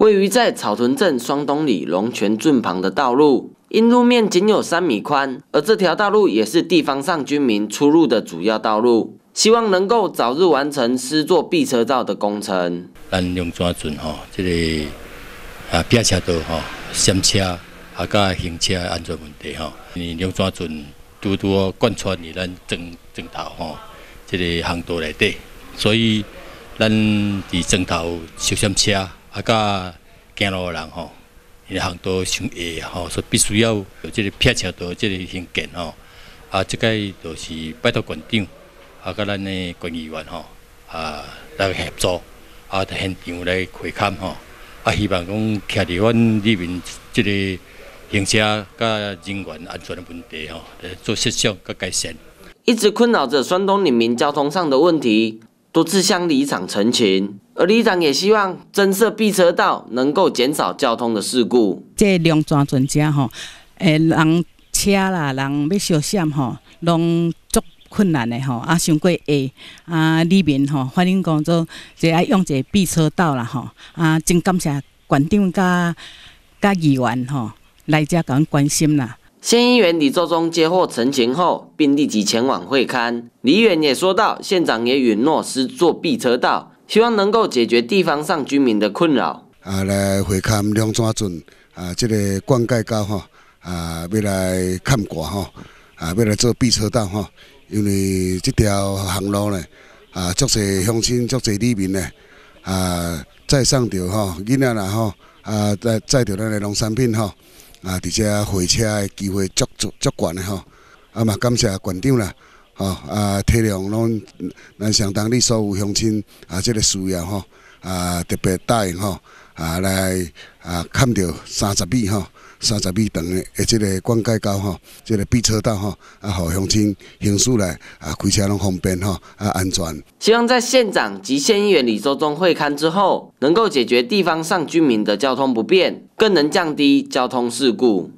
位于在草屯镇双东里龙泉圳旁的道路，因路面仅有三米宽，而这条道路也是地方上居民出入的主要道路。希望能够早日完成施作避车道的工程。咱用怎准吼，这个啊，避车道吼，闪车啊，甲行车安全问题吼，用怎准多多贯穿伫咱正正头吼，这个航道内底，所以咱伫正头小闪车啊，甲行路的人吼，因为航道上下吼，所以必须要有这个避车道这个兴建吼，啊，这个就是拜托县长。啊，甲咱的官员吼，啊来合作，啊，在现场来会勘吼，啊，希望讲徛伫阮里面即个行车甲人员安全的问题吼，来做设想甲改善。一直困扰着山东里民交通上的问题，多次向里长陈情，而里长也希望增设避车道，能够减少交通的事故。这两转专家吼，诶，人车啦，人要小闪吼，拢足。困难的吼，啊，上过下啊，里面吼，反映讲做就爱用一个避车道啦吼，啊，真感谢馆长甲甲议员吼来遮甲阮关心啦。县议员李作忠接获陈情后，并立即前往会勘。李远也说到，县长也允诺施作避车道，希望能够解决地方上居民的困扰。啊，来回看两庄村啊，这个灌溉沟吼啊，要来看挂吼啊，要来做避车道吼。因为这条航路呢，啊，足侪乡亲、足侪里民呢，啊，载上着吼，囡仔啦吼，啊，再载着咱的农产品吼，啊，伫遮会车的机会足足足悬的吼，啊嘛，感谢县长啦，吼，啊，体谅拢咱相当地所有乡亲啊，这个需要吼，啊，特别答应吼，啊，来啊，看着三十米吼。三十米长的，而这个灌溉沟吼，这个避车道吼，啊，互乡亲行驶来啊，开车拢方便吼，啊，安全。希望在县长及县议员李周忠会勘之后，能够解决地方上居民的交通不便，更能降低交通事故。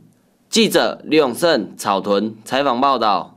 记者李永胜草屯采访报道。